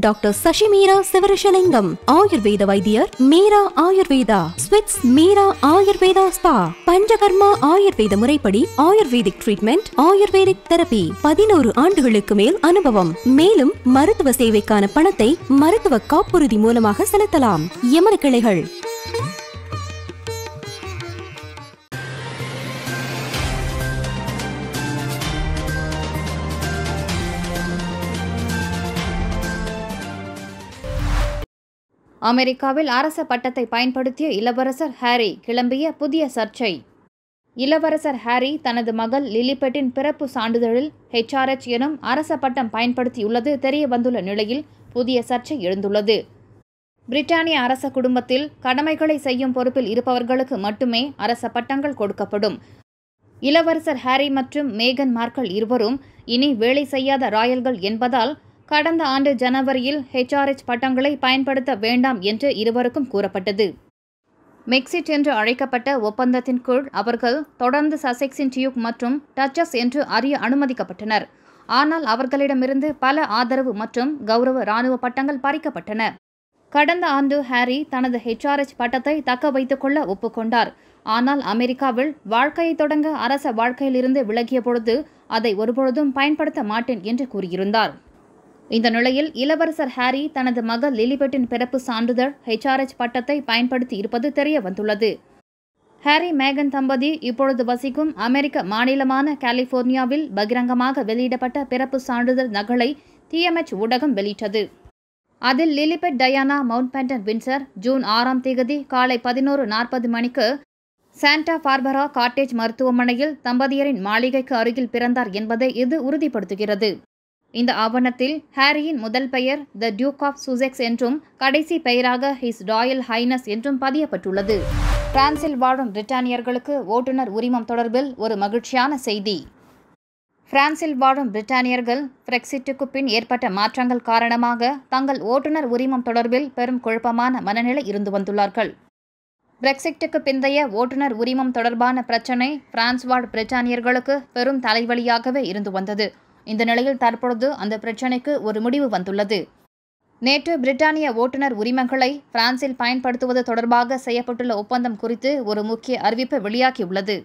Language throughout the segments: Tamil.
டாக்டர் சசி மீரா சிவரிஷலிங்கம் ஆயுர்வேத வைத்தியர் மீரா ஆயுர்வேதா ஸ்விட்ஸ் மீரா ஆயுர்வேதா ஸ்பா பஞ்சகர்மா ஆயுர்வேத முறைப்படி ஆயுர்வேதிக் ட்ரீட்மெண்ட் ஆயுர்வேதிக் தெரபி பதினோரு ஆண்டுகளுக்கு மேல் அனுபவம். மேலும் மருத்துவ சேவைக்கான பணத்தை மருத்துவ காப்புறுதி மூலமாக செலுத்தலாம். எமது கிளைகள் அமெரிக்காவில் அரச பட்டத்தை பயன்படுத்திய இளவரசர் ஹாரி கிளம்பிய புதிய சர்ச்சை. இளவரசர் ஹாரி தனது மகள் லிலிபெட்டின் பிறப்பு சான்றிதழில் ஹெச்ஆர்எச் எனும் அரச பட்டம் பயன்படுத்தியுள்ளது தெரிய வந்துள்ள நிலையில் புதிய சர்ச்சை எழுந்துள்ளது. பிரிட்டானிய அரச குடும்பத்தில் கடமைகளை செய்யும் பொறுப்பில் இருப்பவர்களுக்கு மட்டுமே அரச பட்டங்கள் கொடுக்கப்படும். இளவரசர் ஹாரி மற்றும் மேகன் மார்க்கல் இருவரும் இனி வேலை செய்யாத ராயல்கள் என்பதால் கடந்த ஆண்டு ஜனவரியில் ஹெச்ஆர்எச் பட்டங்களை பயன்படுத்த வேண்டாம் என்று இருவருக்கும் கூறப்பட்டது. மெக்சிட் என்று அழைக்கப்பட்ட ஒப்பந்தத்தின் கீழ் அவர்கள் தொடர்ந்து சசெக்ஸின் டியூக் மற்றும் டச்சஸ் என்று அறிய அனுமதிக்கப்பட்டனர். ஆனால் அவர்களிடமிருந்து பல ஆதரவு மற்றும் கௌரவ இராணுவ பட்டங்கள் பறிக்கப்பட்டன. கடந்த ஆண்டு ஹாரி தனது ஹெச்ஆர்எச் பட்டத்தை தக்க வைத்துக் கொள்ள ஒப்புக்கொண்டார் ஆனால் அமெரிக்காவில் வாழ்க்கையை தொடங்க அரச வாழ்க்கையிலிருந்து விலகிய பொழுது அதை ஒருபொழுதும் பயன்படுத்த மாட்டேன் என்று கூறியிருந்தார். இந்த நிலையில் இளவரசர் ஹாரி தனது மகள் லிலிபெட்டின் பிறப்பு சான்றிதழ் ஹெச்ஆர்எச் பட்டத்தை பயன்படுத்தி இருப்பது தெரிய வந்துள்ளது. ஹாரி மேகன் தம்பதி இப்பொழுது வசிக்கும் அமெரிக்க மாநிலமான கலிபோர்னியாவில் பகிரங்கமாக வெளியிடப்பட்ட பிறப்பு சான்றிதழ் நகலை டிஎம்எச் ஊடகம் வெளியிட்டது. அதில் Lilibet Diana Mountbatten Windsor June ஆறாம் தேதி காலை பதினோரு நாற்பது மணிக்கு சாண்டா பார்பரா காட்டேஜ் மருத்துவமனையில் தம்பதியரின் மாளிகைக்கு அருகில் பிறந்தார் என்பதை இது உறுதிப்படுத்துகிறது. இந்த ஆவணத்தில் ஹாரியின் முதல் பெயர் த டியூக் ஆஃப் சுசெக்ஸ் என்றும் கடைசி பெயராக ஹிஸ் ராயல் ஹைனஸ் என்றும் பதியப்பட்டுள்ளது. பிரான்சில் வாழும் பிரிட்டானியர்களுக்கு ஓட்டுநர் உரிமம் தொடர்பில் ஒரு மகிழ்ச்சியான செய்தி. பிரான்சில் வாழும் பிரிட்டானியர்கள் பிரெக்சிட்டுக்கு பின் ஏற்பட்ட மாற்றங்கள் காரணமாக தங்கள் ஓட்டுநர் உரிமம் தொடர்பில் பெரும் குழப்பமான மனநிலை இருந்து வந்துள்ளார்கள். பிரெக்சிட்டுக்கு பிந்தைய ஓட்டுநர் உரிமம் தொடர்பான பிரச்சினை பிரான்ஸ் வாழ் பிரிட்டானியர்களுக்கு பெரும் தலைவலியாகவே இருந்து வந்தது. இந்த நிலையில் தற்பொழுது அந்த பிரச்சினைக்கு ஒரு முடிவு வந்துள்ளது. நேற்று பிரிட்டானிய ஓட்டுநர் உரிமங்களை பிரான்சில் பயன்படுத்துவது தொடர்பாக செய்யப்பட்டுள்ள ஒப்பந்தம் குறித்து ஒரு முக்கிய அறிவிப்பு வெளியாகியுள்ளது.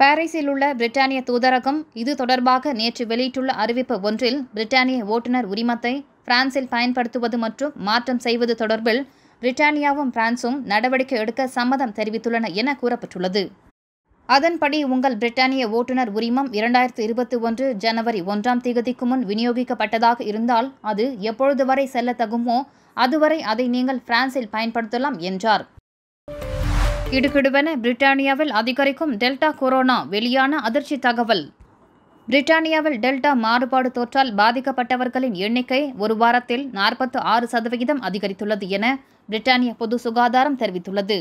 பாரிஸில் உள்ள பிரிட்டானிய தூதரகம் இது தொடர்பாக நேற்று வெளியிட்டுள்ள அறிவிப்பு ஒன்றில் பிரிட்டானிய ஓட்டுநர் உரிமத்தை பிரான்சில் பயன்படுத்துவது மற்றும் மாற்றம் செய்வது தொடர்பில் பிரிட்டானியாவும் பிரான்சும் நடவடிக்கை எடுக்க சம்மதம் தெரிவித்துள்ளன என கூறப்பட்டுள்ளது. அதன்படி உங்கள் பிரிட்டானிய ஓட்டுநர் உரிமம் இரண்டாயிரத்து இருபத்தி ஒன்று ஜனவரி ஒன்றாம் தேதிக்கு முன் விநியோகிக்கப்பட்டதாக இருந்தால் அது எப்பொழுது வரை செல்ல தகுமோ அதுவரை அதை நீங்கள் பிரான்சில் பயன்படுத்தலாம் என்றார். இடுகிடுவென பிரிட்டானியாவில் அதிகரிக்கும் டெல்டா கொரோனா வெளியான அதிர்ச்சி தகவல். பிரிட்டானியாவில் டெல்டா மாறுபாடு தொற்றால் பாதிக்கப்பட்டவர்களின் எண்ணிக்கை ஒரு வாரத்தில் நாற்பத்து ஆறு சதவிகிதம் அதிகரித்துள்ளது என பிரிட்டானிய பொது சுகாதாரம் தெரிவித்துள்ளது.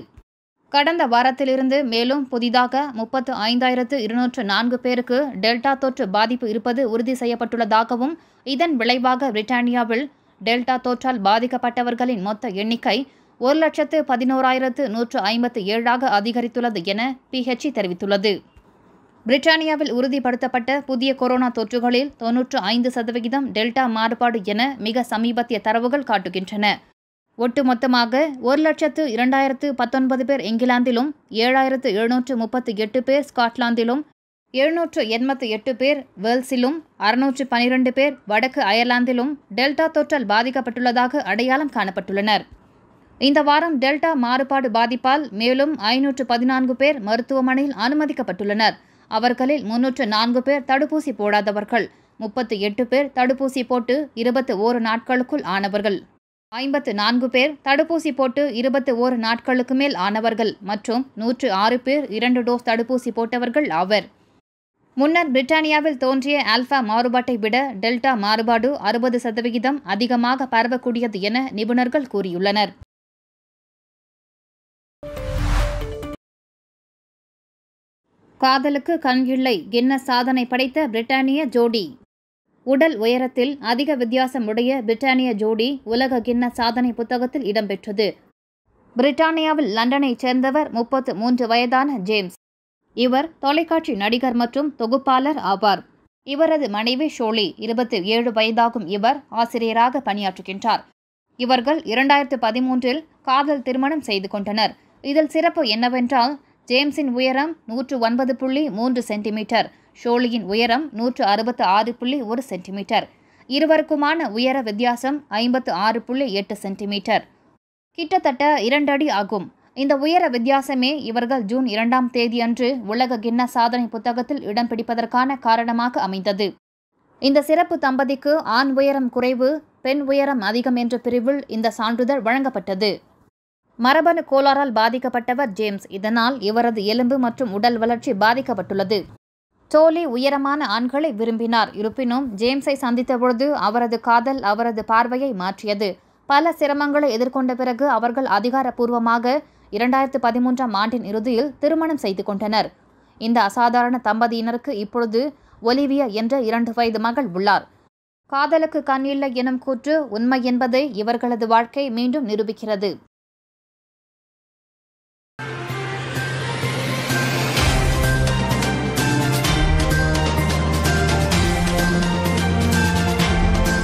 கடந்த வாரத்திலிருந்து மேலும் புதிதாக முப்பத்து ஐந்தாயிரத்து இருநூற்று நான்கு பேருக்கு டெல்டா தொற்று பாதிப்பு இருப்பது உறுதி செய்யப்பட்டுள்ளதாகவும் இதன் விளைவாக பிரிட்டானியாவில் டெல்டா தொற்றால் பாதிக்கப்பட்டவர்களின் மொத்த எண்ணிக்கை ஒரு லட்சத்து பதினோராயிரத்து நூற்று ஐம்பத்து ஏழாக அதிகரித்துள்ளது என பிஹெச்சி தெரிவித்துள்ளது. பிரிட்டானியாவில் உறுதிப்படுத்தப்பட்ட புதிய கொரோனா தொற்றுகளில் தொன்னூற்று ஐந்து சதவிகிதம் டெல்டா மாறுபாடு என மிக சமீபத்திய தரவுகள் காட்டுகின்றன. ஒட்டுமொத்தமாக ஒரு லட்சத்து இரண்டாயிரத்து பத்தொன்பது பேர் இங்கிலாந்திலும் ஏழாயிரத்து எழுநூற்று முப்பத்து எட்டு பேர் ஸ்காட்லாந்திலும் எழுநூற்று எண்பத்து எட்டு பேர் வேல்ஸிலும் அறுநூற்று பனிரெண்டு பேர் வடக்கு அயர்லாந்திலும் டெல்டா தொற்றால் பாதிக்கப்பட்டுள்ளதாக அடையாளம் காணப்பட்டுள்ளனர். இந்த வாரம் டெல்டா மாறுபாடு பாதிப்பால் மேலும் ஐநூற்று பதினான்கு பேர் மருத்துவமனையில் அனுமதிக்கப்பட்டுள்ளனர். அவர்களில் முன்னூற்று நான்கு பேர் தடுப்பூசி போடாதவர்கள் முப்பத்து எட்டு பேர் தடுப்பூசி போட்டு இருபத்து ஓரு நாட்களுக்குள் ஆனவர்கள். ஐம்பத்து நான்கு பேர் தடுப்பூசி போட்டு இருபத்தி ஓரு நாட்களுக்கு மேல் ஆனவர்கள் மற்றும் நூற்று ஆறு பேர் இரண்டு டோஸ் தடுப்பூசி போட்டவர்கள் ஆவர். முன்னர் பிரிட்டானியாவில் தோன்றிய ஆல்பா மாறுபாட்டை விட டெல்டா மாறுபாடு அறுபது சதவிகிதம் அதிகமாக பரவக்கூடியது என நிபுணர்கள் கூறியுள்ளனர். காதலுக்கு கண் இல்லை கின்னஸ் சாதனை படைத்த பிரிட்டானிய ஜோடி? உடல் உயரத்தில் அதிக வித்தியாசம் உடைய பிரிட்டானிய ஜோடி உலக கிண்ண சாதனை புத்தகத்தில் இடம்பெற்றது. பிரிட்டானியாவில் லண்டனைச் சேர்ந்தவர் முப்பத்து மூன்று வயதான ஜேம்ஸ். இவர் தொலைக்காட்சி நடிகர் மற்றும் தொகுப்பாளர் ஆவார். இவரது மனைவி ஷோலி இருபத்தி ஏழு வயதாகும் இவர் ஆசிரியராக பணியாற்றுகின்றார். இவர்கள் இரண்டாயிரத்து பதிமூன்றில் காதல் திருமணம் செய்து கொண்டனர். இதில் சிறப்பு என்னவென்றால் ஜேம்ஸின் உயரம் நூற்று ஒன்பது புள்ளி மூன்று சென்டிமீட்டர். ஷோலியின் உயரம் நூற்று அறுபத்து ஆறு புள்ளி ஒரு சென்டிமீட்டர். இருவருக்குமான உயர வித்தியாசம் ஐம்பத்து ஆறு புள்ளி எட்டு சென்டிமீட்டர். கிட்டத்தட்ட இரண்டடி ஆகும். இந்த உயர வித்தியாசமே இவர்கள் ஜூன் இரண்டாம் தேதியன்று உலக கின்ன சாதனை புத்தகத்தில் இடம் பிடிப்பதற்கான காரணமாக அமைந்தது. இந்த சிறப்பு தம்பதிக்கு ஆண் உயரம் குறைவு பெண் உயரம் அதிகம் என்ற பிரிவில் இந்த சான்றிதழ் வழங்கப்பட்டது. மரபணு கோளாறால் பாதிக்கப்பட்டவர் ஜேம்ஸ். இதனால் இவரது எலும்பு மற்றும் உடல் வளர்ச்சி பாதிக்கப்பட்டுள்ளது. டோலி உயரமான ஆண்களை விரும்பினார். இருப்பினும் ஜேம்ஸை சந்தித்த பொழுது அவரது காதல் அவரது பார்வையை மாற்றியது. பல சிரமங்களை எதிர்கொண்ட பிறகு அவர்கள் அதிகாரப்பூர்வமாக இரண்டாயிரத்து பதிமூன்றாம் ஆண்டின் இறுதியில் திருமணம் செய்து கொண்டனர். இந்த அசாதாரண தம்பதியினருக்கு இப்பொழுது ஒலிவியா என்ற இரண்டு வயது மகள் உள்ளார். காதலுக்கு கண் இல்லை எனும் கூற்று உண்மை என்பதை இவர்களது வாழ்க்கை மீண்டும் நிரூபிக்கிறது.